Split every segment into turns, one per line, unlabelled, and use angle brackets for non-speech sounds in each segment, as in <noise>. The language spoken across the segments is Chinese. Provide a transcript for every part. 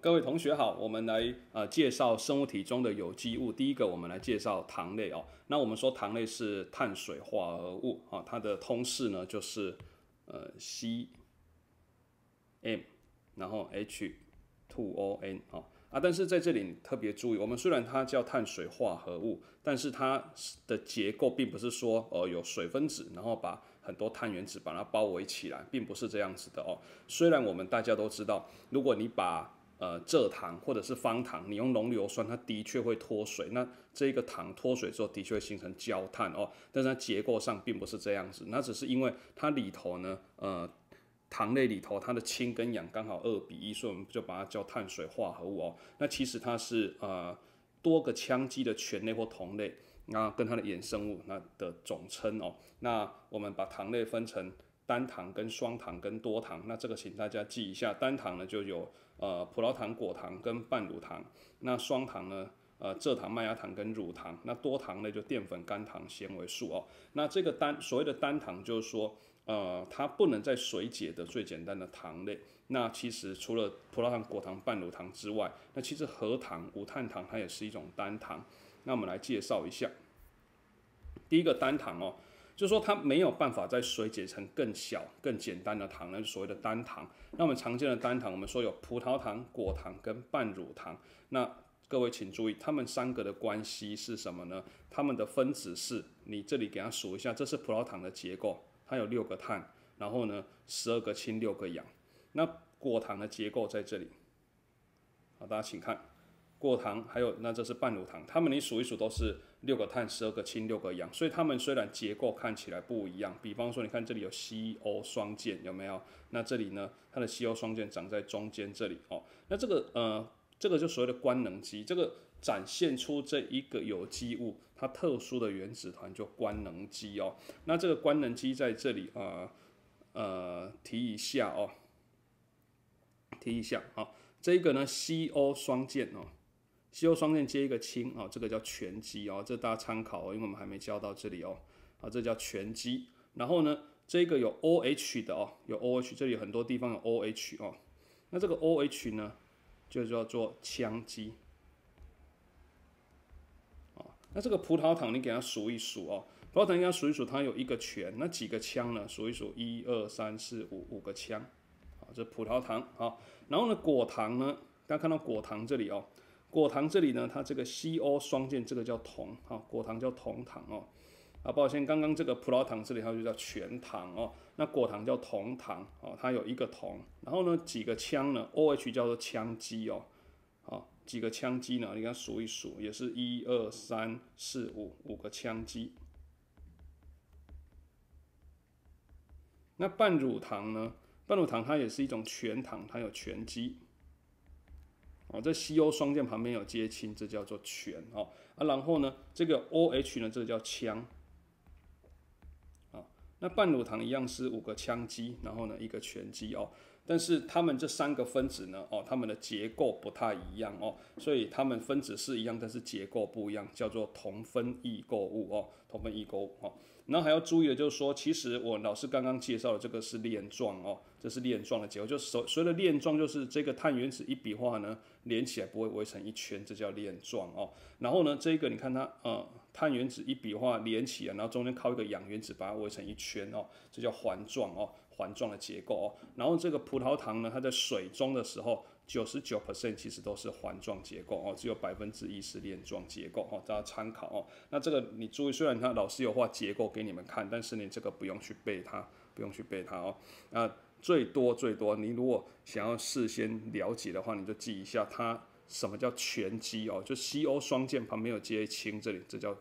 各位同学好，我们来呃介绍生物体中的有机物。第一个，我们来介绍糖类哦。那我们说糖类是碳水化合物啊，它的通式呢就是呃 C M，然后 H two O N 啊啊。但是在这里你特别注意，我们虽然它叫碳水化合物，但是它的结构并不是说呃有水分子，然后把很多碳原子把它包围起来，并不是这样子的哦。虽然我们大家都知道，如果你把呃，蔗糖或者是方糖，你用浓硫酸，它的确会脱水。那这个糖脱水之后，的确会形成焦炭哦。但是它结构上并不是这样子，那只是因为它里头呢，呃，糖类里头它的氢跟氧刚好二比一，所以我们就把它叫碳水化合物哦。那其实它是呃多个羟基的醛类或酮类，那跟它的衍生物那的总称哦。那我们把糖类分成。单糖跟双糖跟多糖，那这个请大家记一下。单糖呢就有呃葡萄糖、果糖跟半乳糖，那双糖呢呃蔗糖、麦芽糖跟乳糖，那多糖呢就淀粉、甘糖、纤维素哦。那这个单所谓的单糖就是说呃它不能在水解的最简单的糖类。那其实除了葡萄糖、果糖、半乳糖之外，那其实核糖、五碳糖它也是一种单糖。那我们来介绍一下，第一个单糖哦。就是说它没有办法再水解成更小、更简单的糖，那就所谓的单糖。那我们常见的单糖，我们说有葡萄糖、果糖跟半乳糖。那各位请注意，它们三个的关系是什么呢？它们的分子式，你这里给它数一下，这是葡萄糖的结构，它有六个碳，然后呢十二个氢、六个氧。那果糖的结构在这里，好，大家请看。果糖还有那这是半乳糖，它们你数一数都是六个碳、十二个氢、六个氧，所以它们虽然结构看起来不一样，比方说你看这里有 CO 双键有没有？那这里呢，它的 CO 双键长在中间这里哦。那这个呃，这个就所谓的官能基，这个展现出这一个有机物它特殊的原子团就官能基哦。那这个官能基在这里啊呃提一下哦，提一下好，这个呢 CO 双键哦。CO 双键接一个氢啊，这个叫醛基哦，这大家参考哦，因为我们还没教到这里哦，啊，这叫醛基。然后呢，这个有 OH 的哦，有 OH，这里很多地方有 OH 哦。那这个 OH 呢，就叫做羟基。哦，那这个葡萄糖你给它数一数哦，葡萄糖给它数一数，它有一个醛，那几个羟呢？数一数，一二三四五，五个羟。好，这葡萄糖好。然后呢，果糖呢，大家看到果糖这里哦。果糖这里呢，它这个 CO 双键这个叫酮，哈，果糖叫酮糖哦。啊，抱歉，刚刚这个葡萄糖这里它就叫全糖哦。那果糖叫酮糖哦，它有一个酮。然后呢，几个羟呢？OH 叫做羟基哦。好，几个羟基呢？你看数一数，也是一二三四五五个羟基。那半乳糖呢？半乳糖它也是一种全糖，它有全基。哦，在西欧双键旁边有接氢，这叫做醛哦。啊，然后呢，这个 OH 呢，这个叫羟。啊，那半乳糖一样是五个羟基，然后呢一个醛基哦。但是它们这三个分子呢，哦，它们的结构不太一样哦，所以它们分子是一样，但是结构不一样，叫做同分异构物哦，同分异构物哦。然后还要注意的就是说，其实我老师刚刚介绍的这个是链状哦，这是链状的结构，就所所谓的链状就是这个碳原子一笔画呢，连起来不会围成一圈，这叫链状哦。然后呢，这个你看它，呃，碳原子一笔画连起来，然后中间靠一个氧原子把它围成一圈哦，这叫环状哦。环状的结构哦，然后这个葡萄糖呢，它在水中的时候，九十九 percent 其实都是环状结构哦，只有百分之一是链状结构哦，大家参考哦。那这个你注意，虽然他老师有画结构给你们看，但是你这个不用去背它，不用去背它哦。那最多最多，你如果想要事先了解的话，你就记一下它什么叫全基哦，就 CO 双键旁边有接氢，这里这叫。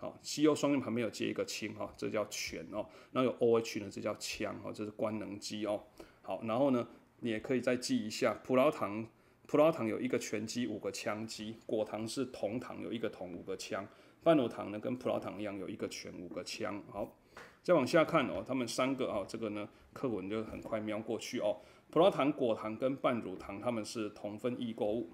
好，CO 双键旁边有接一个氢哈，这叫醛哦。然后有 OH 呢，这叫羟哈，这是官能基哦。好，然后呢，你也可以再记一下，葡萄糖，葡萄糖有一个醛基，五个羟基；果糖是酮糖，有一个酮，五个羟；半乳糖呢，跟葡萄糖一样，有一个醛，五个羟。好，再往下看哦，它们三个啊，这个呢，课文就很快瞄过去哦。葡萄糖、果糖跟半乳糖，它们是同分异构物。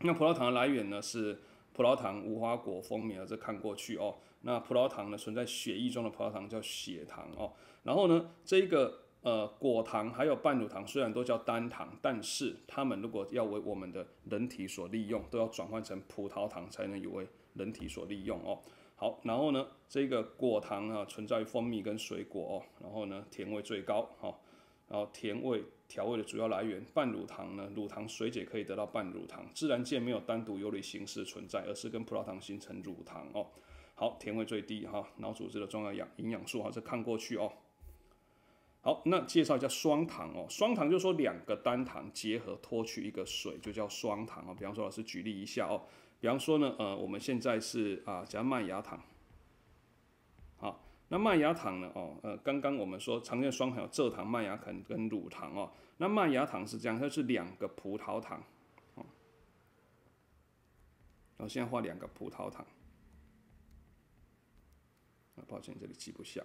那葡萄糖的来源呢是？葡萄糖、无花果、蜂蜜啊，这看过去哦。那葡萄糖呢，存在血液中的葡萄糖叫血糖哦。然后呢，这个呃果糖还有半乳糖虽然都叫单糖，但是它们如果要为我们的人体所利用，都要转换成葡萄糖才能有为人体所利用哦。好，然后呢，这个果糖啊存在于蜂蜜跟水果哦，然后呢甜味最高哈，然后甜味调味的主要来源，半乳糖呢，乳糖水解可以得到半乳糖，自然界没有单独游离形式存在，而是跟葡萄糖形成乳糖哦。好，甜味最低哈，脑组织的重要养营养素哈，这看过去哦。好，那介绍一下双糖哦，双糖就是说两个单糖结合脱去一个水就叫双糖哦。比方说老师举例一下哦。比方说呢，呃，我们现在是啊，加麦芽糖，那麦芽糖呢，哦，呃，刚刚我们说常见双糖有蔗糖、麦芽糖跟乳糖哦，那麦芽糖是这样，它是两个葡萄糖，哦，我现在画两个葡萄糖，啊，抱歉，这里记不下，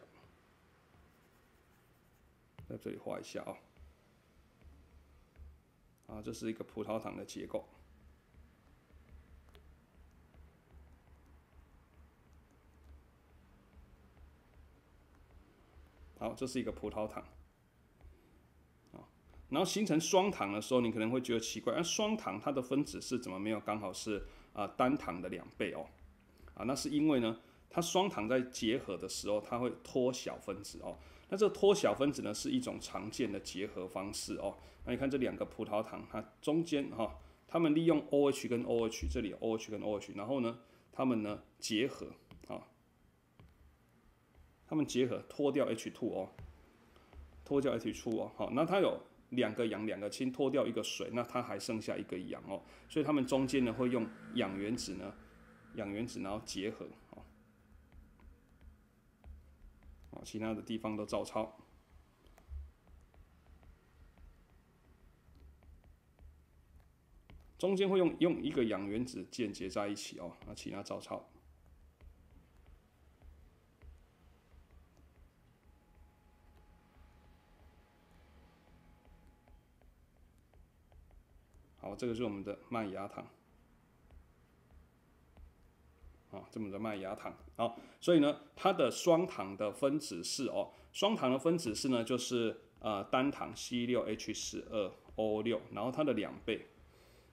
在这里画一下哦，啊，这是一个葡萄糖的结构。好，这是一个葡萄糖，啊，然后形成双糖的时候，你可能会觉得奇怪，那双糖它的分子是怎么没有刚好是啊单糖的两倍哦？啊，那是因为呢，它双糖在结合的时候，它会脱小分子哦。那这个脱小分子呢，是一种常见的结合方式哦。那你看这两个葡萄糖，它中间哈，它们利用 OH 跟 OH，这里 OH 跟 OH，然后呢，它们呢结合。它们结合脱掉 H2 哦，脱掉 H2 哦，好，那它有两个氧两个氢，脱掉一个水，那它还剩下一个氧哦，所以它们中间呢会用氧原子呢，氧原子然后结合哦，哦，其他的地方都照抄，中间会用用一个氧原子间接在一起哦，那其他照抄。好，这个是我们的麦芽糖，啊，这么的麦芽糖，好，所以呢，它的双糖的分子式哦，双糖的分子式呢，就是呃单糖 C 六 H 十二 O 六，然后它的两倍，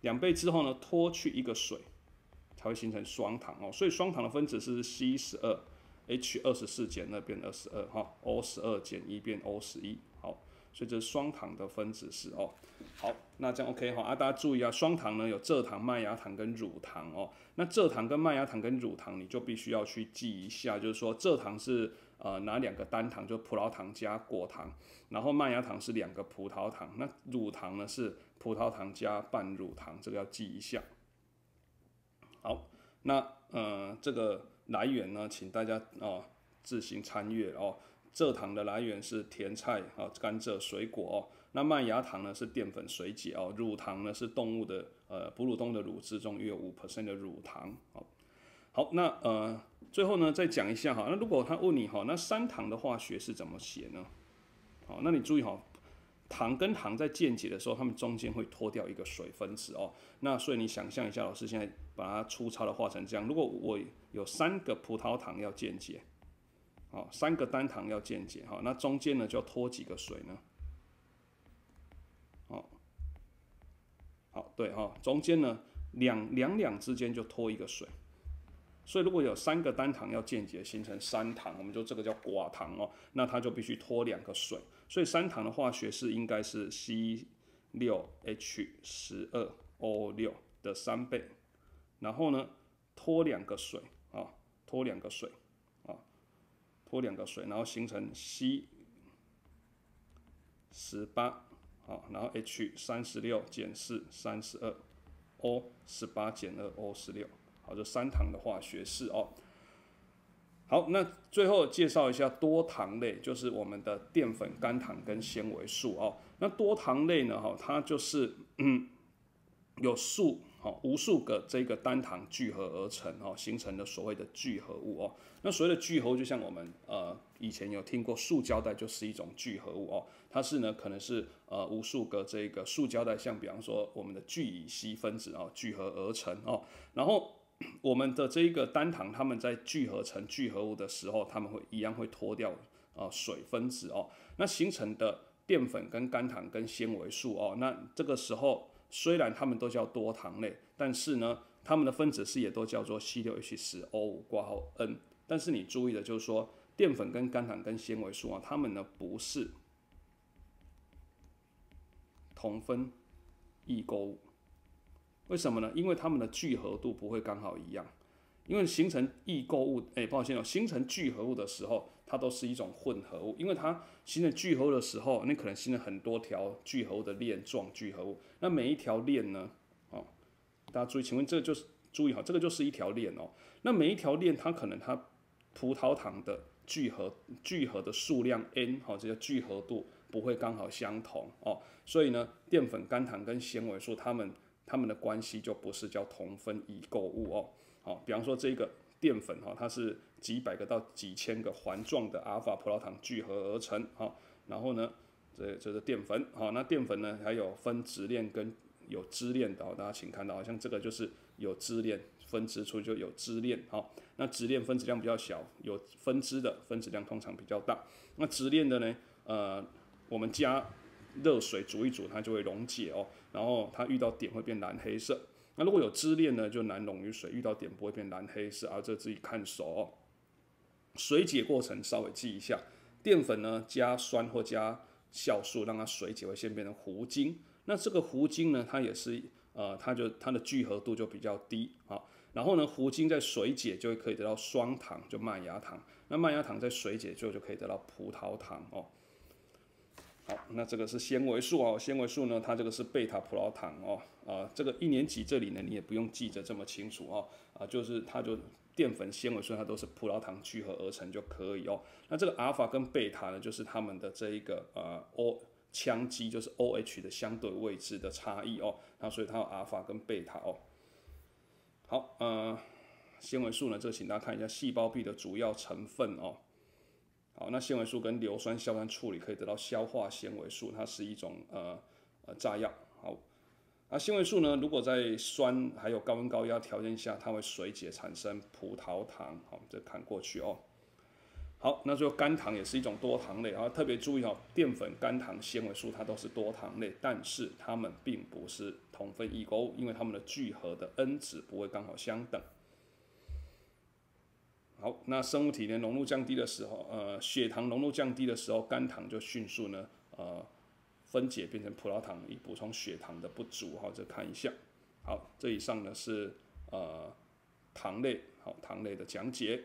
两倍之后呢，脱去一个水，才会形成双糖哦，所以双糖的分子式是 C 十二 H 二十四减二变二十二哈，O 十二减一变 O 十一，所以这是双糖的分子式哦。好，那这样 OK 哈啊，大家注意啊，双糖呢有蔗糖、麦芽糖跟乳糖哦。那蔗糖跟麦芽糖跟乳糖，你就必须要去记一下，就是说蔗糖是呃哪两个单糖，就葡萄糖加果糖，然后麦芽糖是两个葡萄糖，那乳糖呢是葡萄糖加半乳糖，这个要记一下。好，那呃这个来源呢，请大家哦自行参阅哦。蔗糖的来源是甜菜啊、甘蔗、水果哦。那麦芽糖呢是淀粉水解哦，乳糖呢是动物的呃哺乳动物的乳汁中约有五 percent 的乳糖哦。好，那呃最后呢再讲一下哈，那如果他问你哈，那三糖的化学是怎么写呢？好，那你注意哈，糖跟糖在键解的时候，它们中间会脱掉一个水分子哦。那所以你想象一下，老师现在把它粗糙的画成这样，如果我有三个葡萄糖要键解，好，三个单糖要键解哈，那中间呢就要脱几个水呢？哦好，对哈，中间呢两两两之间就拖一个水，所以如果有三个单糖要间接形成三糖，我们就这个叫寡糖哦，那它就必须拖两个水，所以三糖的化学式应该是 C 六 H 十二 O 六的三倍，然后呢拖两个水啊，拖两个水，泼两个水，然后形成 C 十八。好，然后 H 三十六减四三十二，O 十八减二 O 十六，好，这三糖的化学式哦。好，那最后介绍一下多糖类，就是我们的淀粉、甘糖跟纤维素哦。那多糖类呢，哈，它就是嗯 <clears throat> 有数。哦，无数个这个单糖聚合而成，哦，形成的所谓的聚合物哦。那所谓的聚合物，就像我们呃以前有听过，塑胶袋就是一种聚合物哦。它是呢，可能是呃无数个这个塑胶袋，像比方说我们的聚乙烯分子哦聚合而成哦。然后 <clears throat> 我们的这一个单糖，它们在聚合成聚合物的时候，它们会一样会脱掉呃水分子哦。那形成的淀粉跟甘糖跟纤维素哦，那这个时候虽然它们都叫多糖类，但是呢，它们的分子式也都叫做 C6H10O5 挂号 N。但是你注意的就是说，淀粉跟甘糖跟纤维素啊，它们呢不是同分异构物。为什么呢？因为它们的聚合度不会刚好一样。因为形成异构物，哎，抱歉哦，形成聚合物的时候，它都是一种混合物。因为它形成聚合物的时候，你可能形成很多条聚合物的链状聚合物。那每一条链呢，哦，大家注意，请问这就是注意好，这个就是一条链哦。那每一条链，它可能它葡萄糖的聚合聚合的数量 n，哦，这个聚合度不会刚好相同哦。所以呢，淀粉、甘糖跟纤维素，它们它们的关系就不是叫同分异构物哦。好，比方说这个淀粉哈，它是几百个到几千个环状的阿尔法葡萄糖聚合而成，哈，然后呢，这这是淀粉，好，那淀粉呢还有分直链跟有支链的，哦大家请看到，像这个就是有支链分支出就有支链，好，那直链分子量比较小，有分支的分子量通常比较大，那直链的呢，呃，我们加热水煮一煮，它就会溶解哦，然后它遇到点会变蓝黑色。那如果有支链呢，就难溶于水，遇到点不会变蓝黑色，而这自己看熟哦。水解过程稍微记一下，淀粉呢加酸或加酵素，让它水解会先变成糊精。那这个糊精呢，它也是呃，它就它的聚合度就比较低啊。然后呢，糊精在水解就会可以得到双糖，就麦芽糖。那麦芽糖在水解之后就可以得到葡萄糖哦。好，那这个是纤维素哦，纤维素呢，它这个是贝塔葡萄糖哦，啊，这个一年级这里呢，你也不用记得这么清楚哦，啊，就是它就淀粉、纤维素它都是葡萄糖聚合而成就可以哦。那这个阿尔法跟贝塔呢，就是它们的这一个呃 O 羟基，就是 OH 的相对位置的差异哦，那所以它有阿尔法跟贝塔哦。好，呃，纤维素呢，这请大家看一下细胞壁的主要成分哦。好，那纤维素跟硫酸硝酸处理可以得到消化纤维素，它是一种呃呃炸药。好，那纤维素呢，如果在酸还有高温高压条件下，它会水解产生葡萄糖。好，这看过去哦。好，那最后甘糖也是一种多糖类，啊，特别注意哦，淀粉、甘糖、纤维素它都是多糖类，但是它们并不是同分异构，因为它们的聚合的 N 值不会刚好相等。好，那生物体的浓度降低的时候，呃，血糖浓度降低的时候，肝糖就迅速呢，呃，分解变成葡萄糖，以补充血糖的不足。好，再看一下。好，这以上呢是呃糖类，好糖类的讲解。